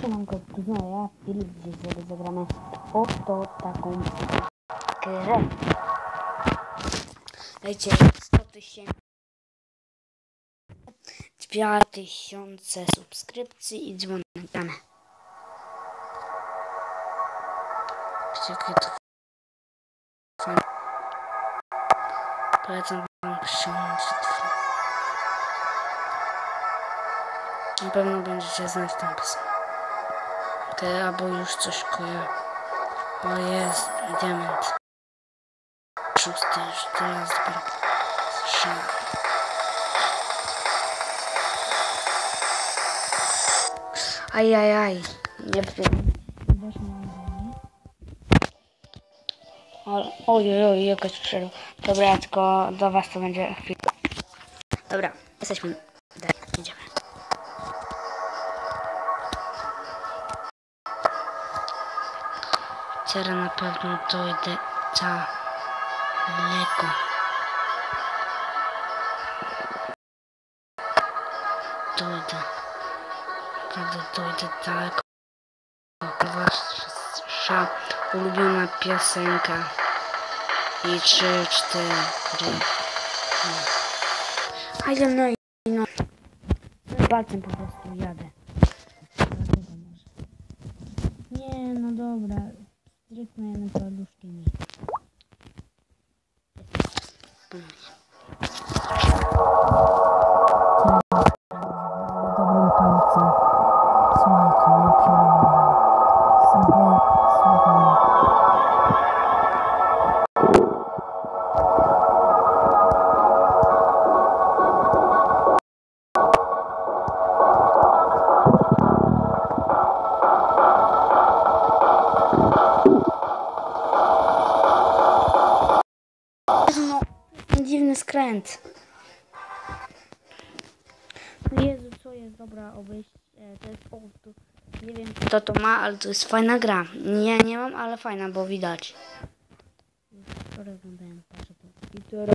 Siemanko, tu znowu ja, Filip, gdzieś sobie zagramy oto taką grę. Dajcie 100 tysięcy 2000 subskrypcji i dzwonek gramy. Jakie to. Polecam wam książkę. Na pewno będziecie znać tę piosenkę. Ty albo już coś kojarzy. O jest, diament. Szósty już teraz dopiero słyszałem. Ajajaj, nie wiem. Oj, oj, jakoś przerwa. Dobra, tylko do was to będzie chwilę. Dobra, jesteśmy. Teraz na pewno dojdę daleko. Dojdę. Naprawdę dojdę daleko. Wasza ulubiona piosenka. I trzy, cztery. A ja no i no. Palcem po prostu jadę. Nie, no dobra. direkt meiner Verlust gemäht. Dziwny skręt. Jezu, co jest dobra obejście. To jest o, tu, Nie wiem kto to ma, ale to jest fajna gra. Nie, nie mam, ale fajna, bo widać. To.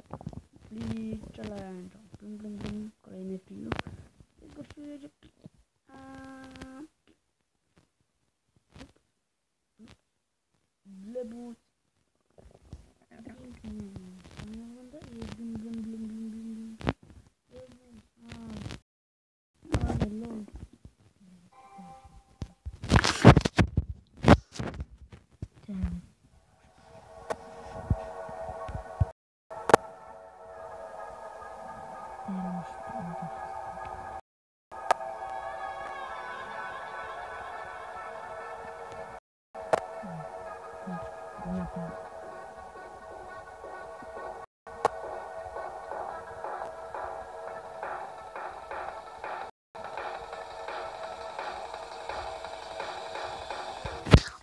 Lee Challenge. Blum, blum, blum. Kolejny film. Tylko czuję, że... A... Blebut. Pięknie. Nie ogląda? Jest blum, blum, blum, blum, blum, blum. Jezu, a. Ale lol. Ten.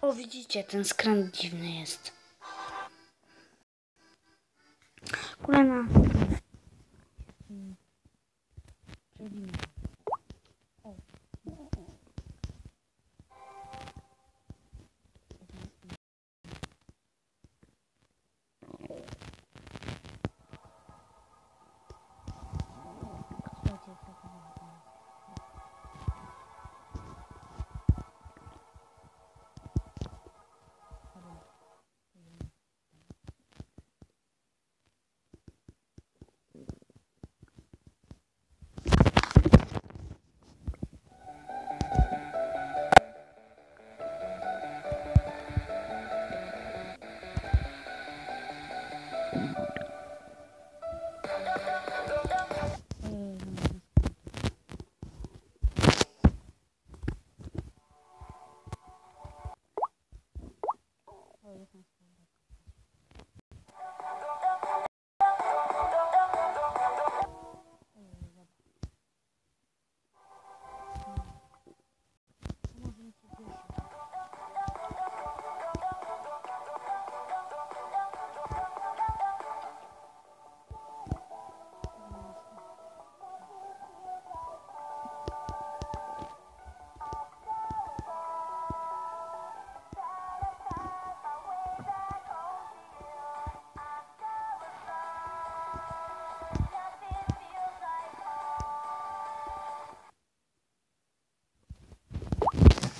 O, widzicie, ten skręt dziwny jest. Kulena.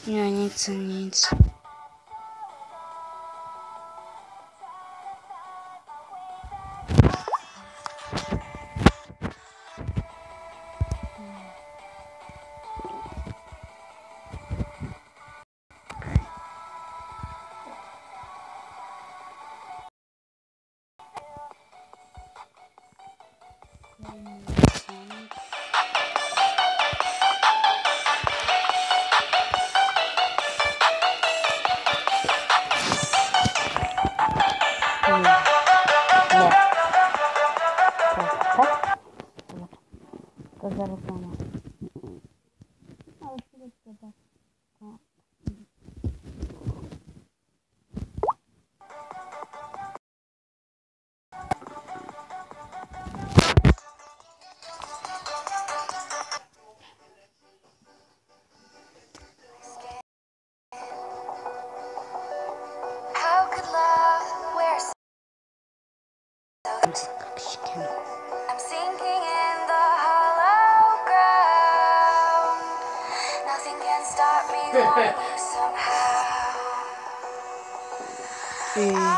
Nie, nie chcę nic. To zaraz cold,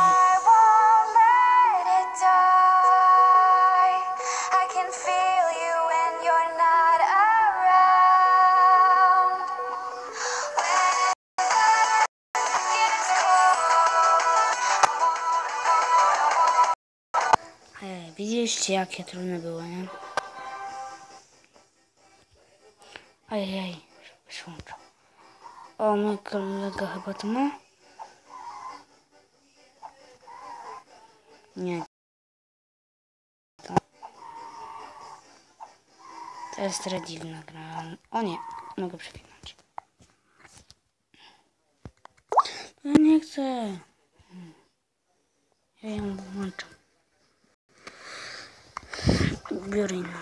Ej, widzieliście jakie trudne było, nie? Ajajaj, wyłączał. O, mój kolega chyba to ma? Nie. To, to jest dziwna gra. O nie, mogę przewinąć. Ja nie chcę. Ja ją włączam. Biorę inną.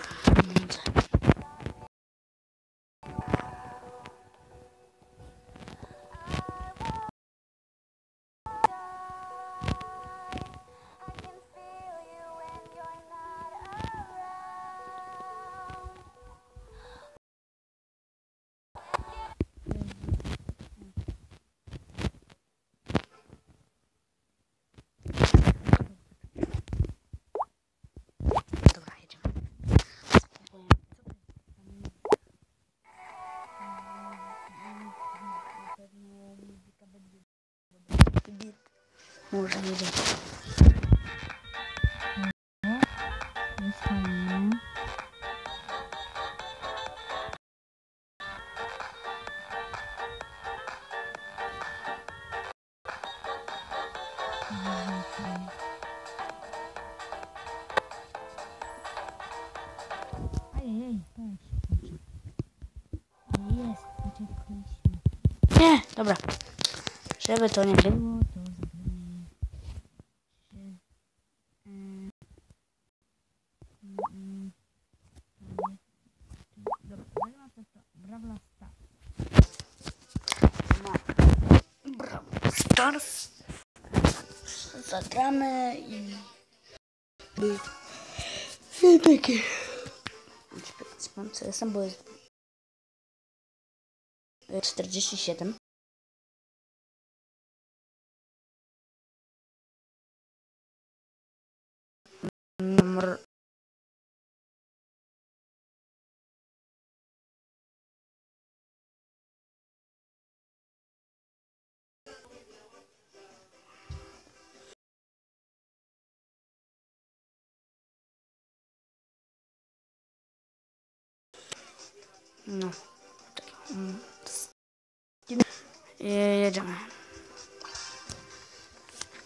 Może fajnie. Ajej, Jest, poczekaliśmy. Nie, dobra. Żeby to nie było, to zrobimy. że, mm, mm, mm, Dobra, zagramy to, to. Brawla Stars. No. Brawla Stars. Zagramy i... I co jestem, bo jest... 47. Numer... No. Je- Jedziemy.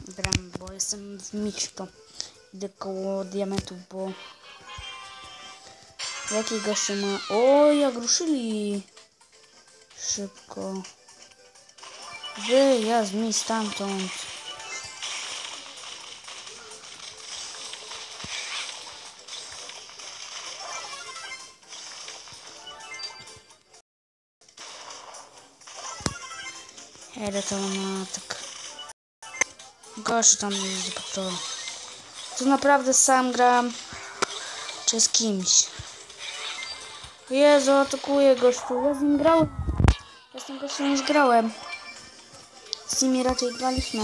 Gram, bo jestem w miczko. Idę koło diamentów, bo... Jaki gościu ma... O, jak ruszyli! Szybko. Wyjazd mi stamtąd. Jedę to na tak. Gość tam jeździ po to. Tu naprawdę sam gram. Czy z kimś. Jezu, atakuje gościu. Ja z nim grałem. Ja z tym gościem już grałem. Z nimi raczej graliśmy.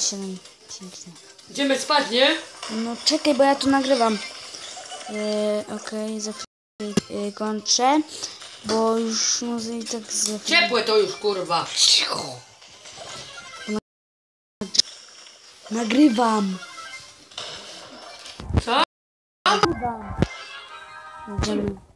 Siedem. Pięknie. Idziemy spać, nie? No czekaj, bo ja tu nagrywam. Yy, Okej, za chwilę yy, kończę, bo już może i tak za chwilę... Ciepłe to już, kurwa. Cicho. Nagrywam. Co? Nagrywam. Idziemy.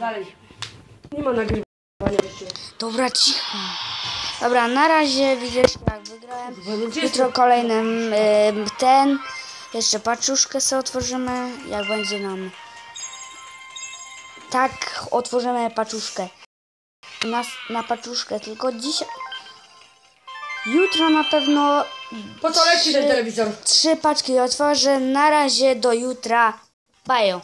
Dalej. Nie ma nagrywania jeszcze. Dobra, cicho. Dobra, na razie widzisz jak wygrałem. Jutro kolejnym ym, ten. Jeszcze paczuszkę sobie otworzymy, jak będzie nam. Tak, otworzymy paczuszkę. Na, na paczuszkę, tylko dzisiaj. Jutro na pewno Po co leci ten telewizor? trzy paczki otworzę. Na razie do jutra. Bajo.